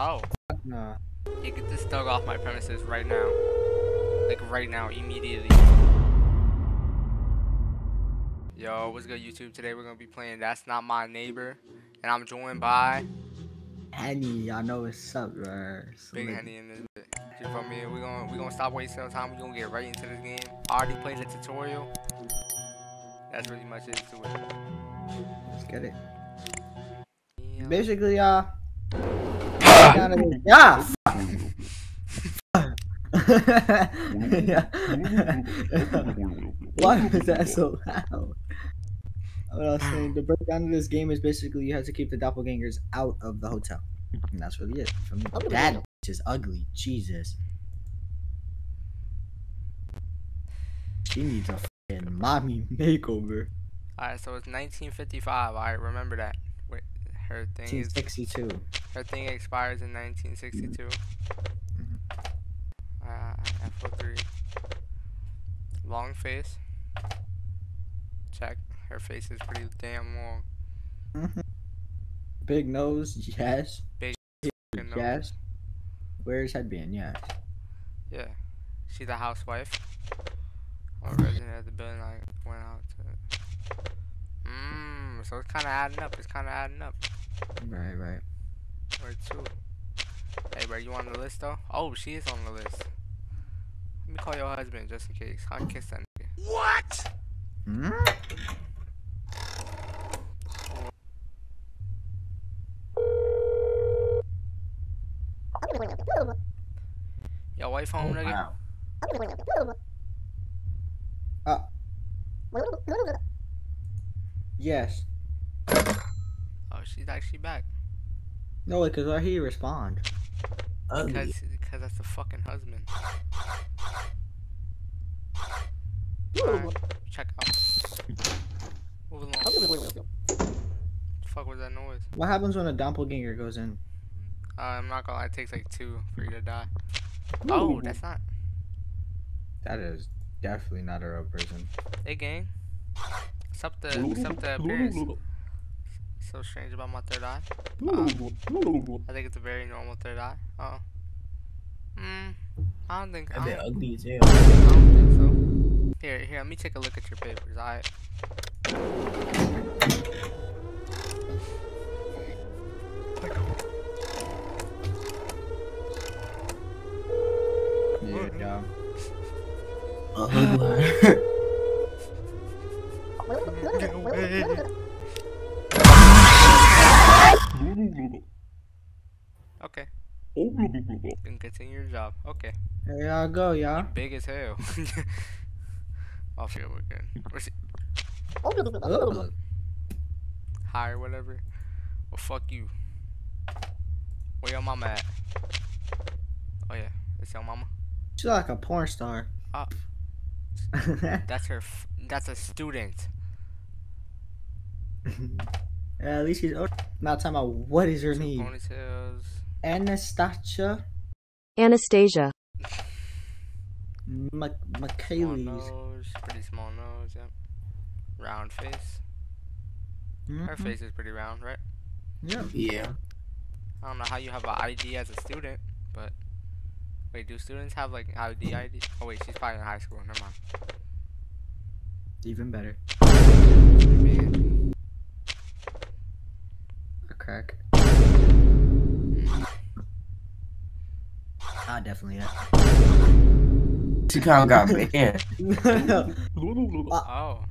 How? Nah. Yeah, get this dog off my premises right now. Like right now, immediately. Yo, what's good YouTube? Today we're gonna be playing That's Not My Neighbor. And I'm joined by Henny, I know what's up, bro. Big Henny in this bit. You feel me? We're gonna we gonna stop wasting our time. We're gonna get right into this game. I already played the tutorial. That's really much it to it. Let's get it. Yeah. Basically, uh. Down to the- yeah. yeah. Why was that so loud? What I was saying, the breakdown of this game is basically you have to keep the doppelgangers out of the hotel. And that's really it. For me. Oh, that bitch is ugly. Jesus. She needs a fucking mommy makeover. Alright, so it's 1955. I remember that. Her thing is 1962. her thing expires in 1962. Uh, F03. Long face. Check. Her face is pretty damn long. Mhm. Big nose, yes. Big fucking nose. Yes. Where's headband? Yes. Yeah. She's a housewife. Or resident of the building I went out to. Mmm, so it's kind of adding up. It's kind of adding up. Right, right. Where two? Hey, bro, you on the list though? Oh, she is on the list. Let me call your husband just in case. I'll kiss that nigga. Hmm? Your wife home, nigga? Uh. Yes. Oh, she's actually back. No, because why he respond? Because, because that's the fucking husband. Alright, check out. Move along. fuck was that noise? What happens when a doppelganger goes in? Uh, I'm not gonna lie, it takes like two for you to die. Oh, that's not. That is definitely not a real person. Hey, gang. What's up the, what's up the appearance? So strange about my third eye. Uh, I think it's a very normal third eye. Oh. Hmm. I don't think. I That don't, ugly as hell. I don't think so. Here, here. Let me take a look at your papers. Alright. Yeah, yeah. A continue your job. Okay. There y'all go, y'all. Big as hell. I'll feel we're good. Where's it? High or whatever. Well, fuck you. Where your mama at? Oh yeah, it's your mama. She's like a porn star. Ah. That's her. F- that's a student. Yeah, at least she's. Not talking about what is her Two name. ponytails. Anastasia Anastasia. M- Michaelis. nose. Pretty small nose. Yep. Round face. Her Mhm. face is pretty round, right? Yeah. Yeah. I don't know how you have an ID as a student, but wait, do students have like ID ID? Oh wait, she's probably in high school. Never mind. Even better. Definitely that. She kind of got banned. Oh,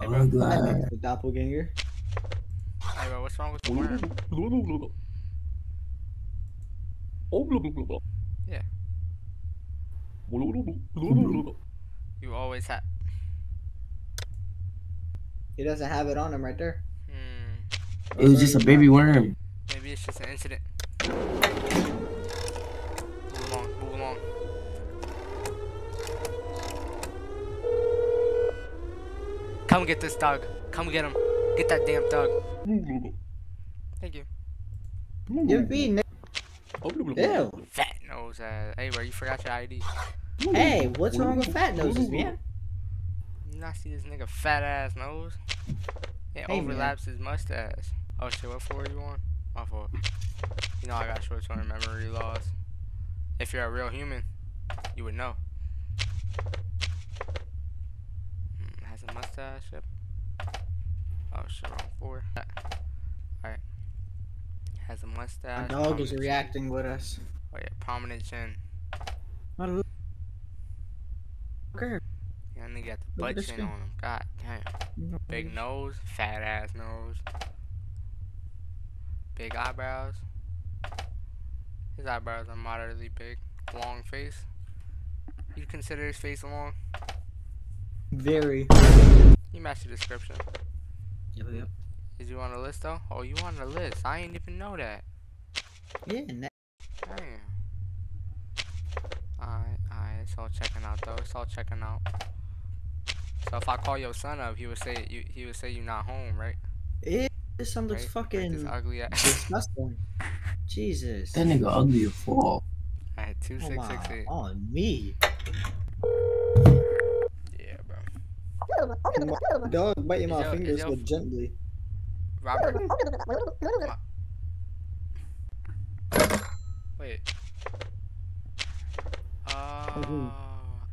Hood line. the doppelganger. hey, bro, what's wrong with the worm? Yeah. You always have. He doesn't have it on him right there. Hmm. It was just a baby worm. Maybe it's just an incident. Move along. Move along. Come get this dog. Come get him. Get that damn dog. Thank you. You're being. Ew. Fat nose ass. Hey, bro, you forgot your ID. Hey, what's wrong with fat noses, man? You not see this nigga fat ass nose? It Hey, man. overlaps his mustache. Oh shit, what floor are you on? My fault. You know I got short-term memory loss. If you're a real human, you would know. Mm, has a mustache. Yep. Oh shit, wrong four. Alright. Has a mustache. mustache. dog is chin. reacting with us. Oh yeah, prominent chin. What a Okay. Yeah, nigga got the butt chin on him. God damn. Big nose, fat ass nose. Big eyebrows. His eyebrows are moderately big. Long face. You consider his face long? Very. You match the description. Yep, yep. Is you on the list though? Oh, you on the list. I ain't even know that. Yeah, ne- Damn. Alright, alright. It's all checking out though. It's all checking out. So if I call your son up, he would say you. He would say you're not home, right? it is something Right? Right, fucking this ugly ass. disgusting. Jesus. That nigga ugly as fuck. I had two Oh six my, on me. Yeah, bro. Dog biting my your- fingers your- so gently. Robert. Wait. Oh,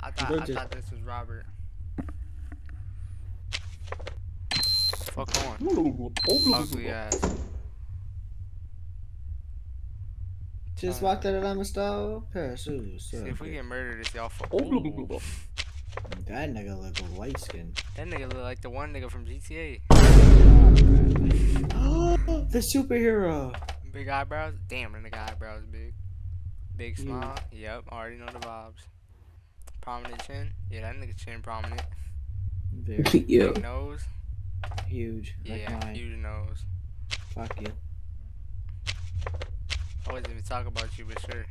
I thought I Bridget. thought this was Robert. Fuck on. Ugly ass. Just Uh, walked out of the store. Pair of shoes. See if we get murdered, it's y'all fault. That nigga look white skin. That nigga look like the one nigga from GTA. the superhero. Big eyebrows. Damn, that nigga eyebrows big. Big Huge. smile. Yep, already know the vibes. Prominent chin. Yeah, that nigga chin prominent. Very yeah. Big nose. huge. Like Yeah, mine. huge nose. Fuck you. I wasn't even talking about you, but sure.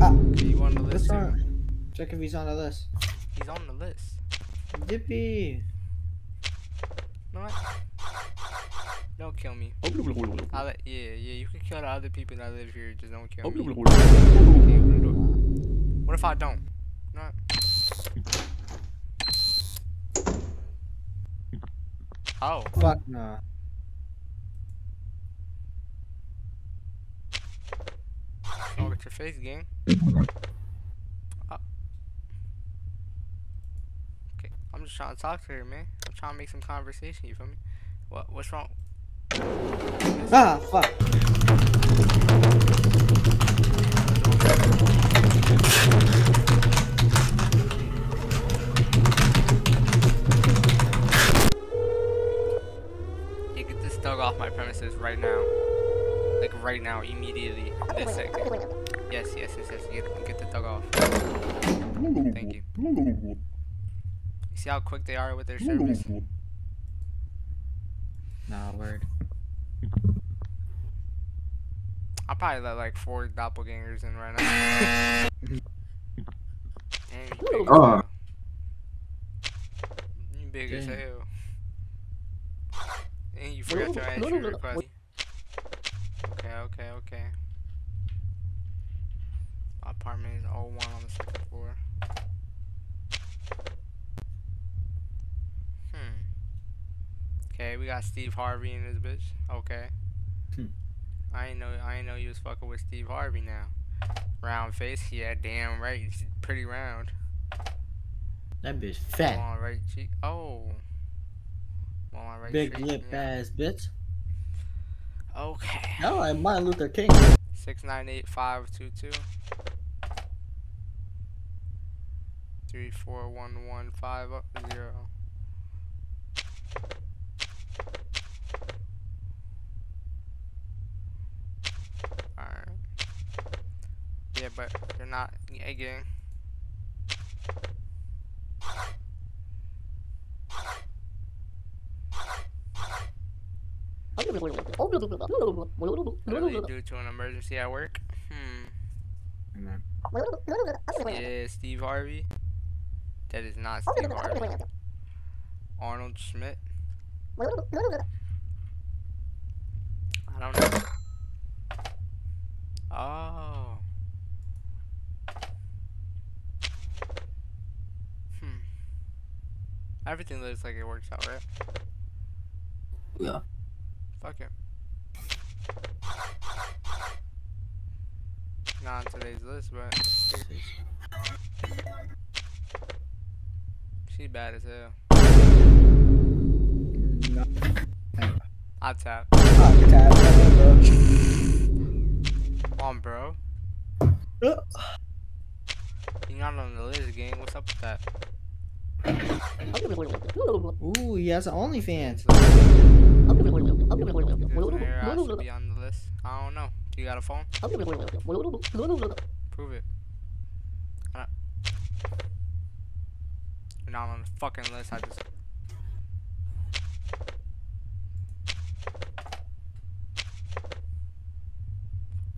Ah, You on the list too? Check if he's on the list. He's on the list. Dippy. What? Don't kill me. I'll let, yeah, yeah, you can kill the other people that live here, just don't kill me. Okay, open the door. What if I don't? What? Oh, Fuck no. oh, it's your face, gang. Oh. Okay, I'm just trying to talk to her, man. I'm trying to make some conversation. You feel me? What? What's wrong? Ah, fuck. You get this dog off my premises right now. Like right now, immediately. This second. Yes, yes, yes, yes. Get, get the dog off. Thank you. You see how quick they are with their service? Nah, word. I'll probably let like four doppelgangers in right now. Damn, you big as uh. Oh. You big as hell. And you forgot your entry request. Okay, okay, okay. My apartment is 01 on the second floor. Hmm. Okay, we got Steve Harvey in this bitch. Okay. Hmm. I ain't know I ain't know you was fucking with Steve Harvey now. Round face, yeah, damn right. He's pretty round. That bitch fat. on right cheek. Oh. Go on right Big cheek, lip yeah. ass bitch. Okay. No, I'm Martin Luther King. Six nine eight five two two. Three four one one five uh, zero. Alright. Yeah, but you're not. Literally due to an emergency at work. Hmm. Yeah, Steve Harvey. That is not Steve Harvey. Arnold Schmidt. I don't know. Oh. Hmm. Everything looks like it works out, right? Yeah. Fuck it. not on today's list, but she bad as hell. No. I tap. Oh, tap, bro. Come on, bro. Uh. You're not on the list, gang. What's up with that? Ooh, he has an OnlyFans. Be on the list. I don't know. You got a phone? Prove it. You're not on the fucking list. I just.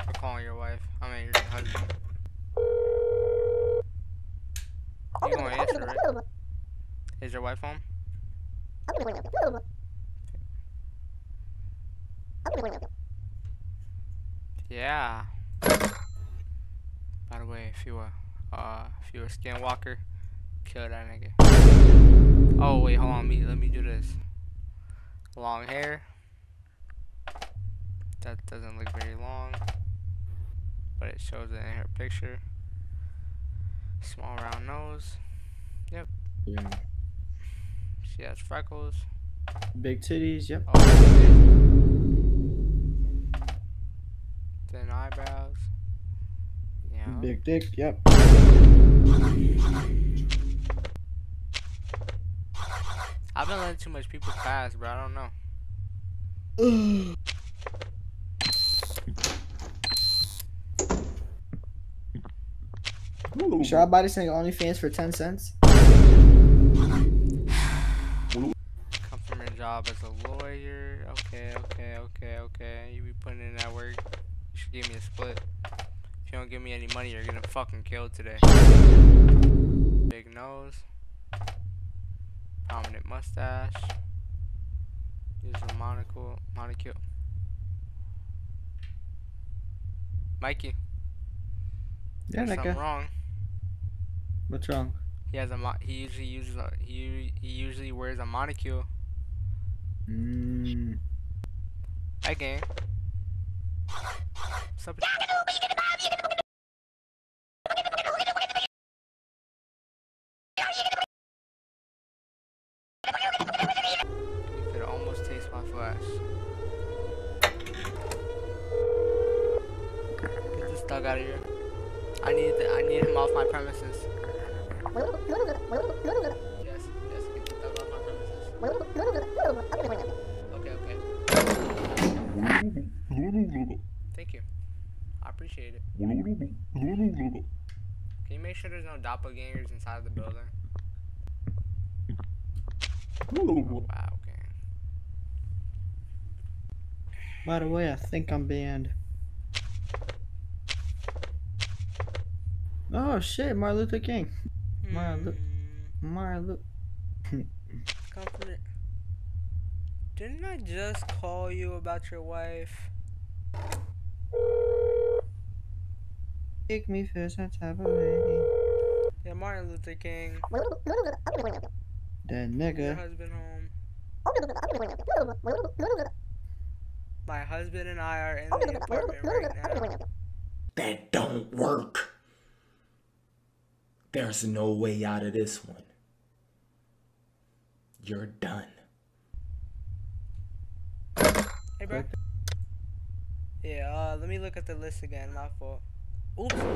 For calling your wife. I mean, your husband. You? Is your wife home? Yeah. By the way, if you were, uh, if you were skinwalker, kill that nigga. Oh wait, hold on, me. Let me do this. Long hair. That doesn't look very long, but it shows it in her picture. Small round nose. Yep. Yeah. She has freckles. Big titties, yep. Oh. Thin eyebrows. Yeah. Big dick, yep. I've been letting too much people pass, bro. I don't know. Should I buy this thing OnlyFans for 10 cents? Job as a lawyer. Okay, okay, okay, okay. You be putting in that work. You should give me a split. If you don't give me any money, you're gonna fucking kill today. Big nose. Prominent mustache. Use a monocle. Monocle. Mikey, Yeah, there's something guy. wrong. What's wrong? He has a mo- he usually uses a he he usually wears a monocule. Mm. Hi gang. Up? You almost taste my flesh. Get this dog out of here. I need I need him off my premises. Yes, yes, get the dog off my premises. Thank you. I appreciate it. Can you make sure there's no doppelgangers inside the building? Oh, wow, okay. By the way, I think I'm banned. Oh shit, Martin Luther King. My look- Hmm, Martin Luther. Confident. Didn't I just call you about your wife? Take me first, some type of way. Yeah, Martin Luther King. That Your nigga. husband home. My husband and I are in the apartment right now. That don't work. There's no way out of this one. You're done. Hey, bro. Yeah, uh, let me look at the list again. My fault. Oops. Get him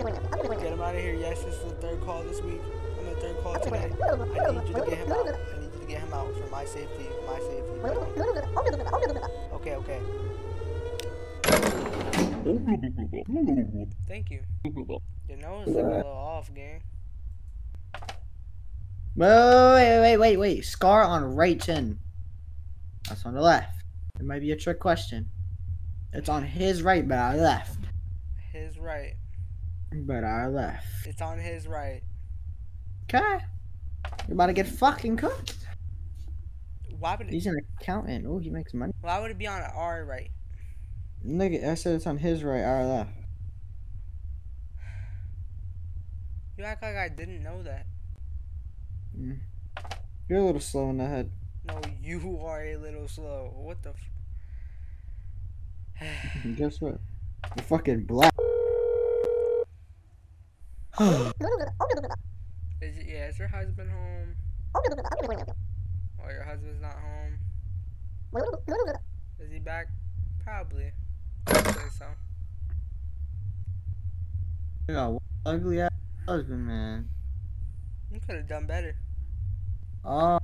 out of here. Get him out of here. Yes, this is the third call this week. I'm the third call today. I need you to get him out. I need you to get him out for my safety. My safety. Okay, okay. Thank you. Your nose is a little off, gang. Wait, wait, wait, wait, wait. Scar on right chin. That's on the left. It might be a trick question. It's on his right, but our left. His right. But our left. It's on his right. Okay. You're about to get fucking cooked. Why would it? He's an accountant. Oh, he makes money. Why would it be on our right? Nigga, I said it's on his right, our left. You act like I didn't know that. Mm. You're a little slow in the head. No, you are a little slow. What the? F- guess what? You're fucking black. is it, yeah, is your husband home? Oh, your husband's not home. Is he back? Probably. I'd say so. you got one ugly ass husband, man. You could have done better. Oh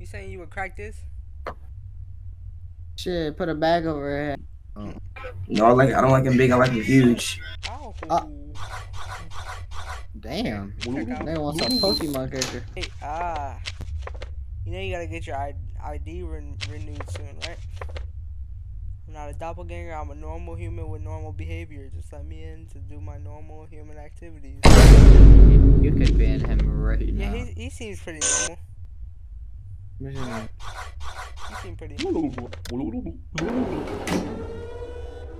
You saying you would crack this? shit! Put a bag over her head. No, I like. I don't like him big. I like him huge. Oh. Ah. Damn. Check out. They want some Pokemon character. Hey, ah. You know you gotta get your ID ren- renewed soon, right? I'm not a doppelganger. I'm a normal human with normal behavior. Just let me in to do my normal human activities. You could ban him right Yeah, now. he, he seems pretty normal. Imagine He seems pretty.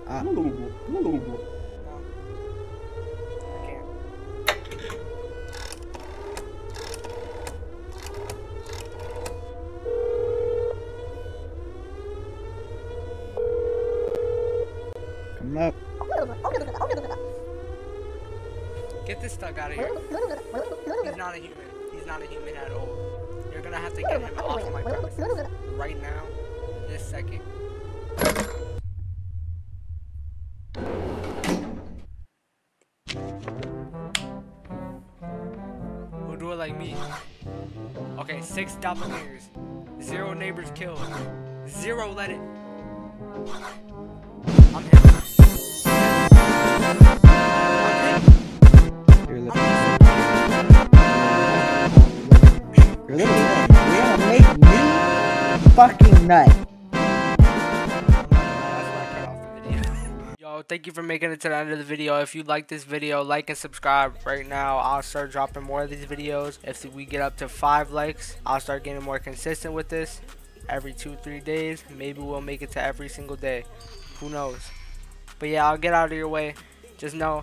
Ah. I can't. Come up. Stuck out of here. He's not a human. He's not a human at all. You're gonna have to get him off my premises right now, this second. Who do it like me? Okay, six doppelgangers, zero neighbors killed, zero let it. I'm. I'm him. You're I'm little. him. You're little. You're gonna make me fucking nut. Yo, thank you for making it to the end of the video. If you like this video, like and subscribe right now. I'll start dropping more of these videos. If we get up to five likes, I'll start getting more consistent with this. Every two, three days. Maybe we'll make it to every single day. Who knows? But yeah, I'll get out of your way. Just know,